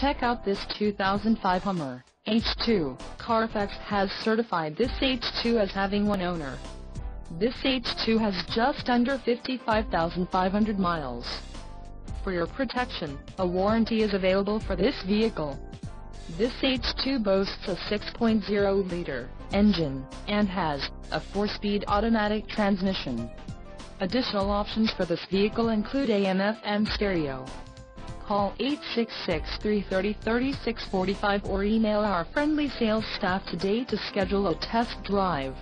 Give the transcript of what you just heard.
Check out this 2005 Hummer H2. Carfax has certified this H2 as having one owner. This H2 has just under 55,500 miles. For your protection, a warranty is available for this vehicle. This H2 boasts a 6.0-liter engine, and has a 4-speed automatic transmission. Additional options for this vehicle include AM-FM stereo. Call 866-330-3645 or email our friendly sales staff today to schedule a test drive.